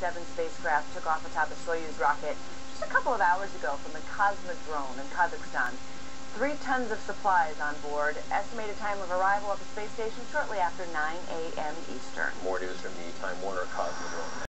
Seven spacecraft took off atop a Soyuz rocket just a couple of hours ago from the Cosmodrome in Kazakhstan. Three tons of supplies on board. Estimated time of arrival at the space station shortly after 9 a.m. Eastern. More news from the Time Warner Cosmodrome.